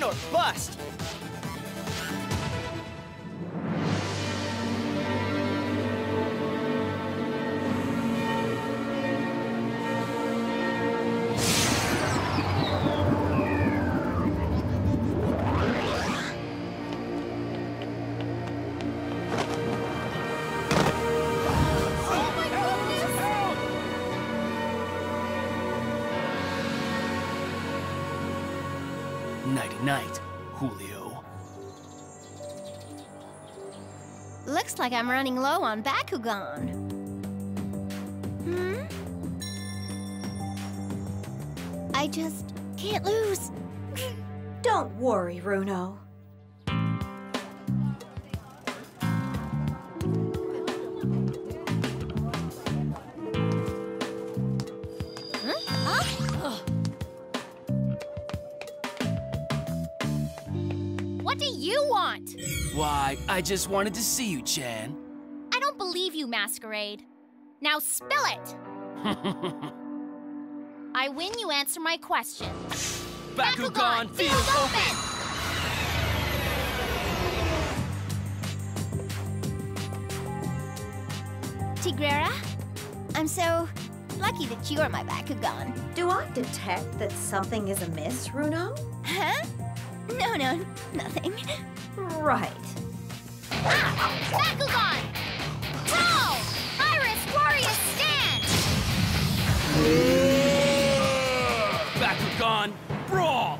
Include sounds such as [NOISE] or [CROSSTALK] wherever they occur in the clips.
or bust. Nighty night, Julio. Looks like I'm running low on Bakugan. Hmm? I just can't lose. Don't worry, Runo. You want? Why, I just wanted to see you, Chan. I don't believe you, Masquerade. Now spill it! [LAUGHS] I win, you answer my question. Bakugan, field open! Tigrerra, I'm so lucky that you're my Bakugan. Do I detect that something is amiss, Runo? Huh? No, no, nothing. Right. Bakugan! Brawl! Iris Warrior stand! Bakugan, brawl!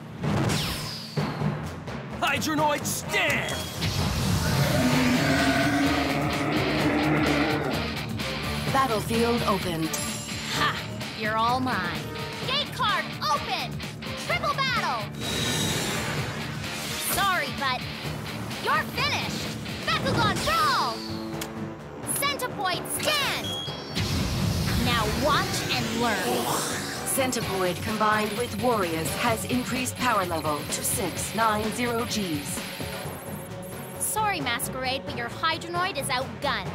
Hydranoid, stand! Battlefield open. Ha! You're all mine. Gate card open! Triple battle! Sorry, but you're finished! Bakugan brawl! Centipoid stand! Now watch and learn. Centipoid combined with Warriors has increased power level to 690 Gs. Sorry, Masquerade, but your Hydranoid is outgunned.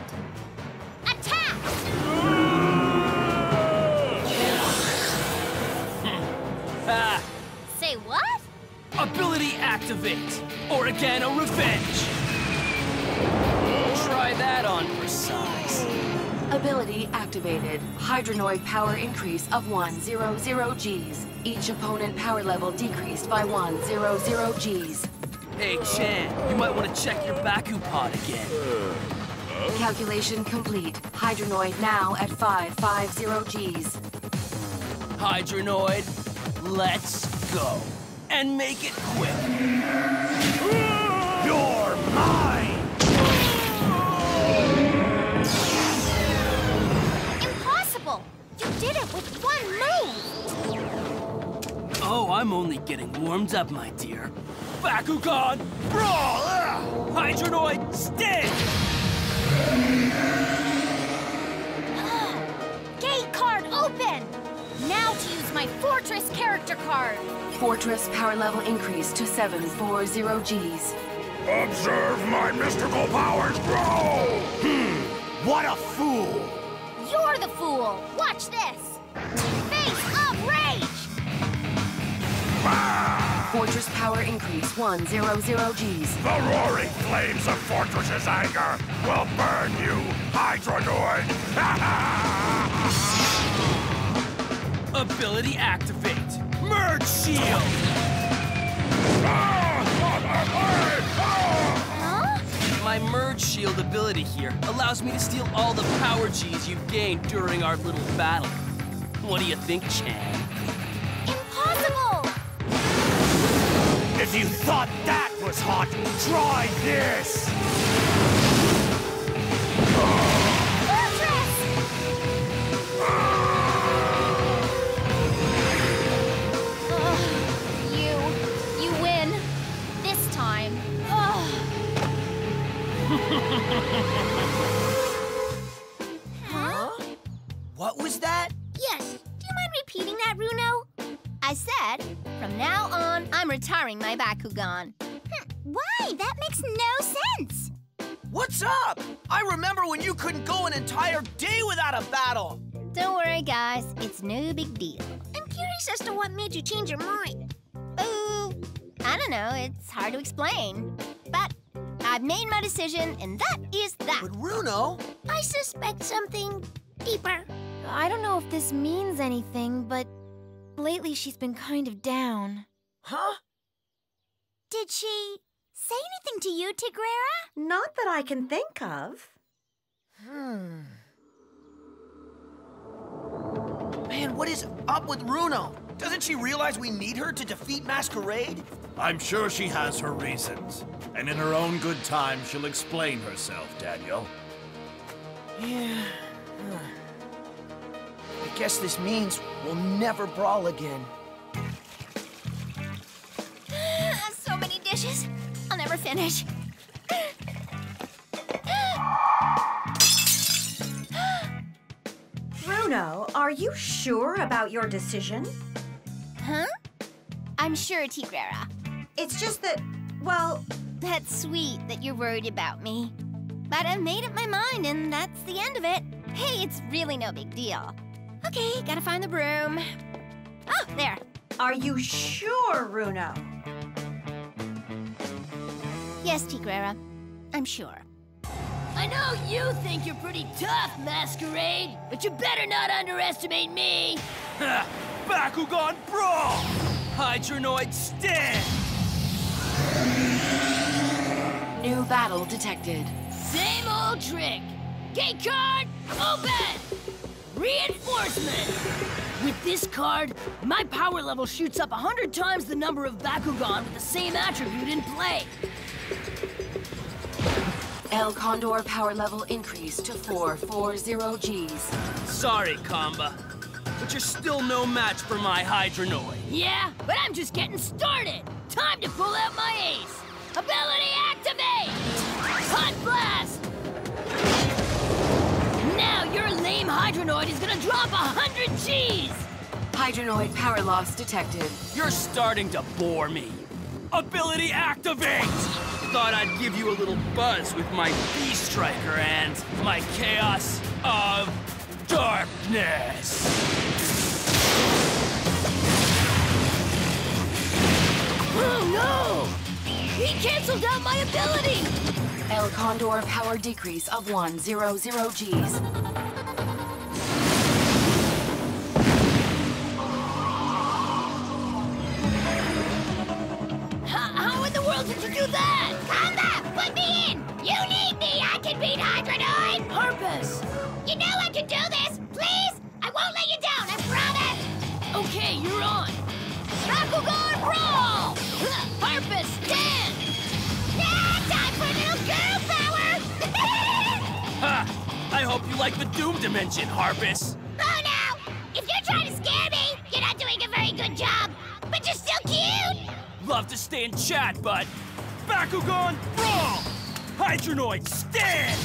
Attack! Activate! Or again, a revenge! Try that on for size. Ability activated. Hydranoid power increase of 100 Gs. Each opponent power level decreased by 100 Gs. Hey, Chan, you might want to check your Baku pod again. Calculation complete. Hydranoid now at 550 Gs. Hydranoid, let's go. And make it quick. You're mine! Impossible! You did it with one move! Oh, I'm only getting warmed up, my dear. Bakugan, brawl! Ah! Hydranoid, stand! Gate card open! Now to use my Fortress character card. Fortress power level increase to 740 Gs. Observe my mystical powers grow! Hmm, what a fool! You're the fool! Watch this! Face of Rage! Ah! Fortress power increase 100 Gs. The roaring flames of Fortress's anger will burn you, Hydranoid! [LAUGHS] Ability activate. Merge shield! Huh? My merge shield ability here allows me to steal all the power Gs you've gained during our little battle. What do you think, Chan? Impossible! If you thought that was hot, try this! Was that? Yes. Do you mind repeating that, Runo? I said, from now on, I'm retiring my Bakugan. Hmm, why? That makes no sense. What's up? I remember when you couldn't go an entire day without a battle. Don't worry, guys. It's no big deal. I'm curious as to what made you change your mind. Ooh, I don't know. It's hard to explain. But I've made my decision, and that is that. But Runo, I suspect something deeper. I don't know if this means anything, but lately she's been kind of down. huh? Did she say anything to you, Tigrerra? Not that I can think of. Hmm. Man, what is up with Runo? Doesn't she realize we need her to defeat Masquerade? I'm sure she has her reasons. And in her own good time, she'll explain herself, Daniel. Yeah. I guess this means we'll never brawl again. [GASPS] so many dishes. I'll never finish. [GASPS] Runo, are you sure about your decision? Huh? I'm sure, Tigrerra. It's just that, well, That's sweet that you're worried about me. But I've made up my mind, and that's the end of it. Hey, it's really no big deal. Okay, gotta find the broom. Oh, there. are you sure, Runo? Yes, Tigrerra. I'm sure. I know you think you're pretty tough, Masquerade, but you better not underestimate me. Ha! Bakugan Brawl! Hydranoid Stand! New battle detected. Same old trick. Gate card, open! Reinforcement! With this card, my power level shoots up 100 times the number of Bakugan with the same attribute in play. El Condor power level increased to 440 Gs. Sorry, Komba, but you're still no match for my Hydranoid. Yeah, but I'm just getting started. Time to pull out my ace. Ability activate! Hot blast! Now your lame Hydranoid is gonna drop a 100 Gs! Hydranoid power loss detected. You're starting to bore me. Ability activate! Thought I'd give you a little buzz with my Beast Striker and my Chaos of Darkness. Oh no! He canceled out my ability! El Condor power decrease of 100 Gs. How, in the world did you do that? Komba, put me in! You need me! I can beat Hydranoid! Harpus! You know I can do this! Please! I won't let you down, I promise! Okay, you're on. Bakugan Brawl! Harpus, stand! Girl power! [LAUGHS] Ha! I hope you like the Doom Dimension, Harpus. oh no! If you're trying to scare me, you're not doing a very good job! But you're still cute! Love to stay in chat, but Bakugan Brawl! Hydranoid Stand!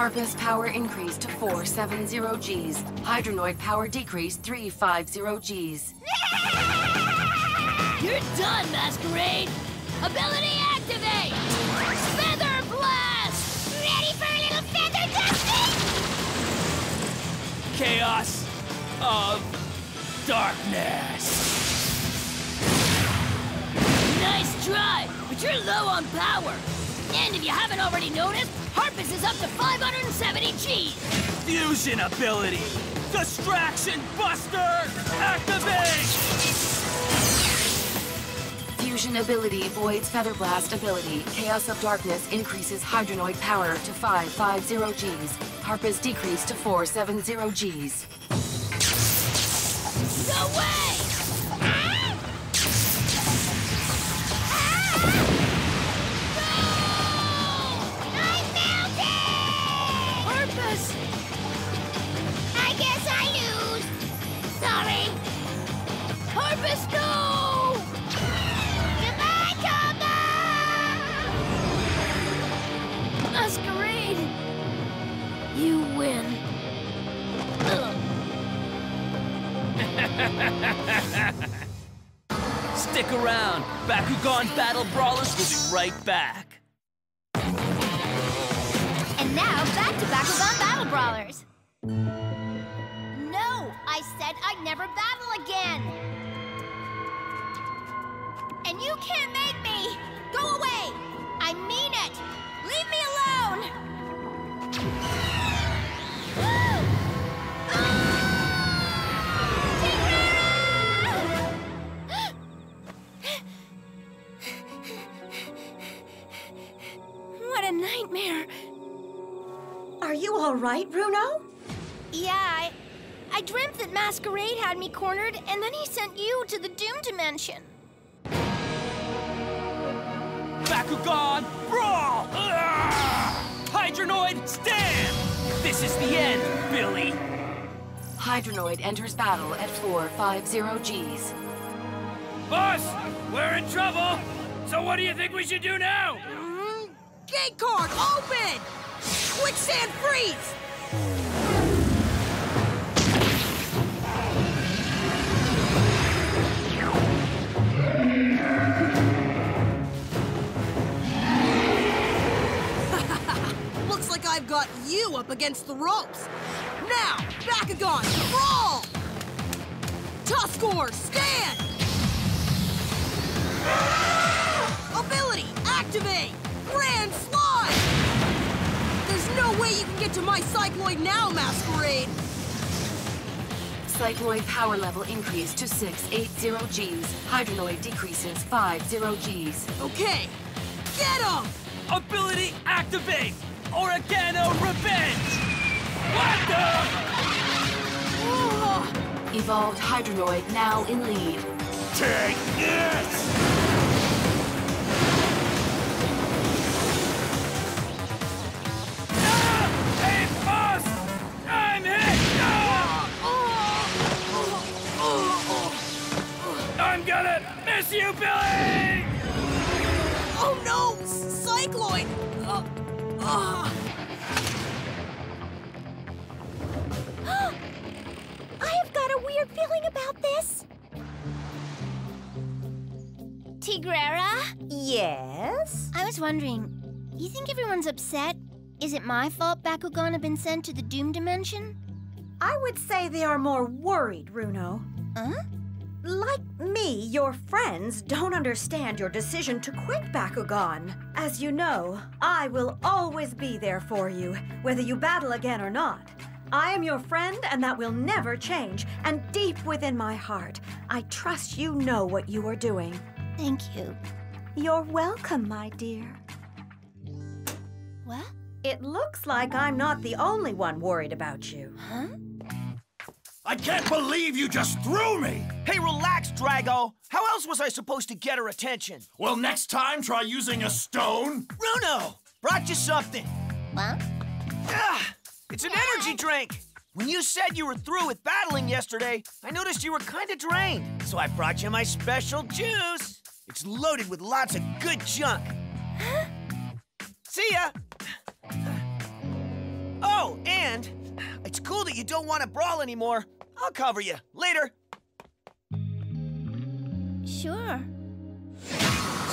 Harpus power increase to 470 Gs. Hydranoid power decrease 350 Gs. [LAUGHS] You're done, Masquerade! Ability activate! Feather blast! Ready for a little feather dusting? Chaos of Darkness. Nice try, but you're low on power. And if you haven't already noticed, Harpus is up to 570 Gs. Fusion ability. Distraction Buster! Activate! Fusion ability voids Feather Blast ability. Chaos of Darkness increases Hydranoid power to 550 Gs. Harpus decreased to 470 Gs. No way! Right back. And now, back to Bakugan Battle Brawlers. No, I said I'd never battle again. And you can't Runo? Yeah, I, I dreamt that Masquerade had me cornered, and then he sent you to the Doom Dimension. Bakugan Brawl! Ah! Hydranoid, stand! This is the end, Billy. Hydranoid enters battle at 450 Gs. Boss, we're in trouble. So what do you think we should do now? Gate card, open! Quicksand freeze! Looks like I've got you up against the ropes. Now, Bakugan, brawl! Tuskor, stand! Way you can get to my Cycloid now, Masquerade! Cycloid power level increased to 680 Gs. Hydranoid decreases 50 Gs. Okay, get him! Ability activate! Oregano revenge! What the? Evolved Hydranoid now in lead. Take this! I'm gonna miss you, Billy! Oh no! Cycloid! Uh, uh. [GASPS] I've got a weird feeling about this. Tigrerra? Yes? I was wondering, you think everyone's upset? Is it my fault Bakugan have been sent to the Doom Dimension? I would say they are more worried, Runo. Huh? Like me, your friends don't understand your decision to quit Bakugan. As you know, I will always be there for you, whether you battle again or not. I am your friend, and that will never change. And deep within my heart, I trust you know what you are doing. Thank you. You're welcome, my dear. What? It looks like I'm not the only one worried about you. Huh? I can't believe you just threw me! Hey, relax, Drago. How else was I supposed to get her attention? Well, next time try using a stone. Runo, brought you something. What? Ah, it's an energy drink. When you said you were through with battling yesterday, I noticed you were kind of drained. So I brought you my special juice. It's loaded with lots of good junk. See ya. That you don't want to brawl anymore. I'll cover you later. Sure.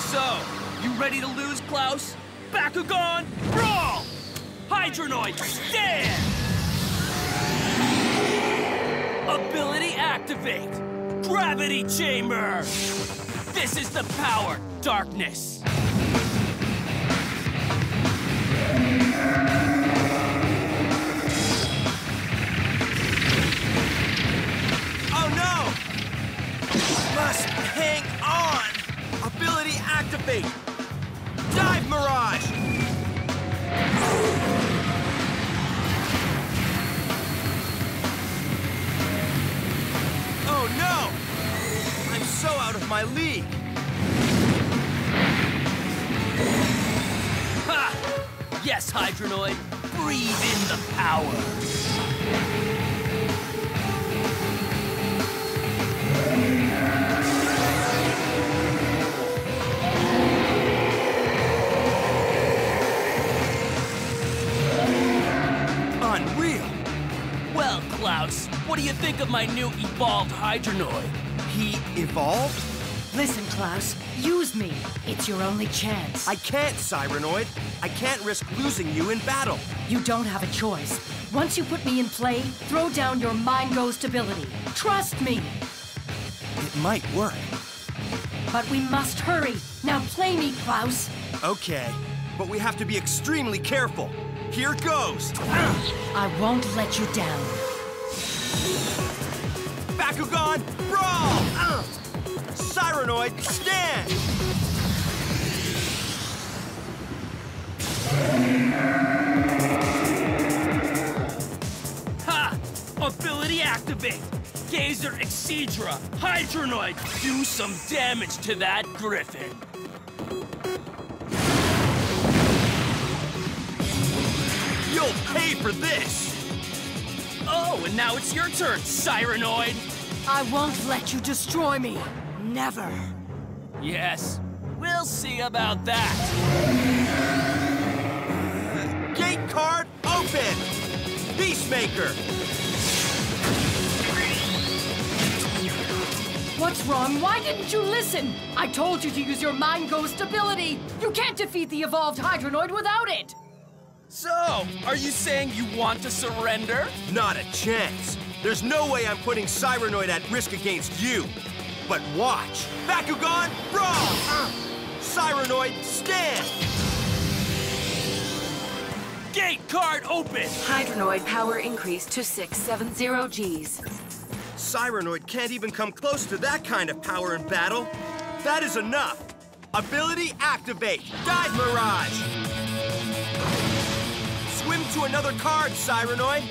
So, you ready to lose, Klaus? Bakugan, brawl! Hydranoid, stand! Ability activate! Gravity chamber! This is the power, darkness! Activate! Dive Mirage! Oh no! I'm so out of my league! Ha! Yes, Hydranoid, breathe in the power. What do you think of my new evolved Hydranoid? He evolved? Listen, Klaus, Use me. It's your only chance. I can't, Sirenoid. I can't risk losing you in battle. You don't have a choice. Once you put me in play, throw down your Mind Ghost ability. Trust me. It might work. But we must hurry. Now play me, Klaus. Okay, but we have to be extremely careful. Here goes. I won't let you down. Bakugan, brawl! Uh. Sirenoid, stand! Ha! Ability activate! Gazer Exedra, Hydranoid, do some damage to that griffin. You'll pay for this! Oh, and now it's your turn, Sirenoid! I won't let you destroy me. Never. Yes, we'll see about that. Gate card open! Peacemaker! What's wrong? Why didn't you listen? I told you to use your Mind Ghost ability. You can't defeat the evolved Hydranoid without it. So, are you saying you want to surrender? Not a chance. There's no way I'm putting Sirenoid at risk against you. But watch! Bakugan, brawl! Uh, Sirenoid, stand! Gate card open! Hydranoid power increased to 670 Gs. Sirenoid can't even come close to that kind of power in battle. That is enough. Ability activate. Dive Mirage. Swim to another card, Sirenoid.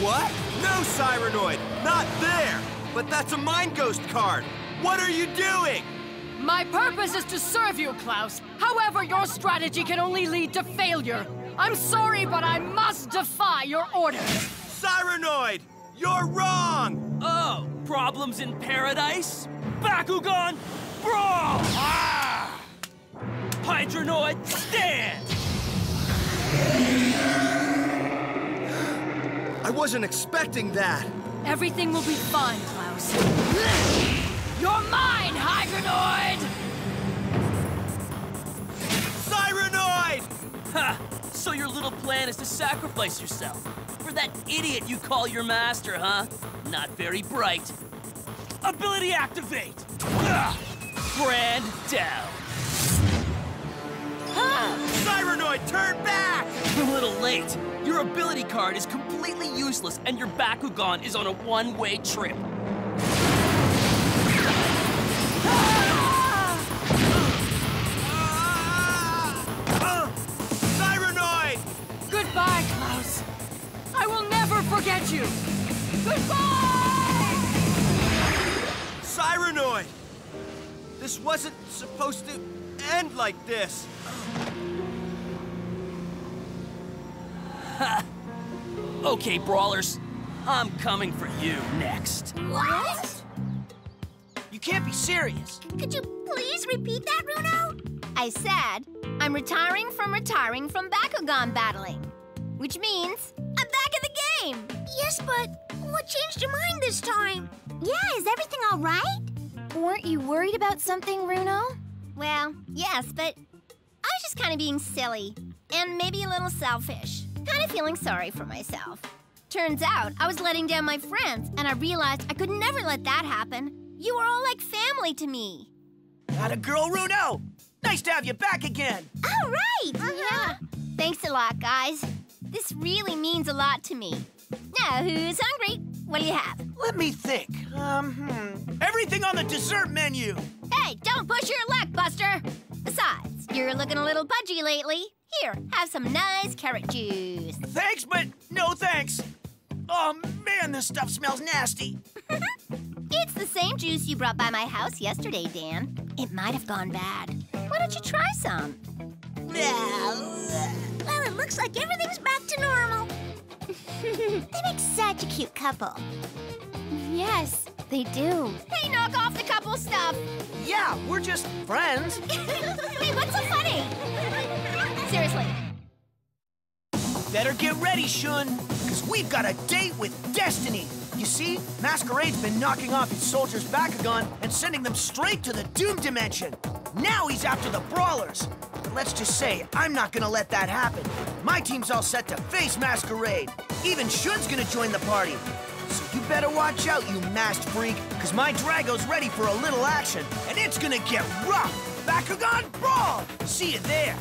What? No, Sirenoid. Not there. But that's a Mind Ghost card. What are you doing? My purpose is to serve you, Klaus. However, your strategy can only lead to failure. I'm sorry, but I must defy your orders. Sirenoid! You're wrong! Oh, problems in paradise? Bakugan, brawl! Ah! Hydranoid, stand! I wasn't expecting that. Everything will be fine, Klaus. [LAUGHS] You're mine, Hydranoid! Sirenoid! Ha! So your little plan is to sacrifice yourself for that idiot you call your master, huh? Not very bright. Ability activate! Ah! Brand down. Sirenoid, turn back! A little late. Your ability card is completely useless, and your Bakugan is on a one-way trip. Sirenoid! Goodbye, Klaus. I will never forget you. Goodbye! Sirenoid! This wasn't supposed to end like this. [LAUGHS] Okay, brawlers. I'm coming for you next. What? You can't be serious. Could you please repeat that, Runo? I said, I'm retiring from retiring from Bakugan battling. Which means, I'm back in the game! Yes, but what changed your mind this time? Yeah, is everything all right? Weren't you worried about something, Runo? Well, yes, but I was just kind of being silly. And maybe a little selfish. Kind of feeling sorry for myself. Turns out, I was letting down my friends, and I realized I could never let that happen. You are all like family to me. Not a girl, Runo. Nice to have you back again. All right! Yeah. Thanks a lot, guys. This really means a lot to me. Now, who's hungry? What do you have? Let me think. Um, hmm. Everything on the dessert menu. Hey, don't push your luck, Buster! Besides, you're looking a little pudgy lately. Here, have some nice carrot juice. Thanks, but no thanks. Oh man, this stuff smells nasty. [LAUGHS] It's the same juice you brought by my house yesterday, Dan. It might have gone bad. Why don't you try some? Well, it looks like everything's back to normal. [LAUGHS] they make such a cute couple. Yes, they do. Hey, knock off the couple stuff. Yeah, we're just friends. [LAUGHS] Wait, what's so funny? Seriously. Better get ready, Shun, because we've got a date with Destiny. You You see, Masquerade's been knocking off his soldiers Bakugan and sending them straight to the Doom Dimension. Now he's after the Brawlers. But let's just say, I'm not gonna let that happen. My team's all set to face Masquerade. Even Shun's gonna join the party. So you better watch out, you masked freak, because my Drago's ready for a little action, and it's gonna get rough. Bakugan Brawl! See you there.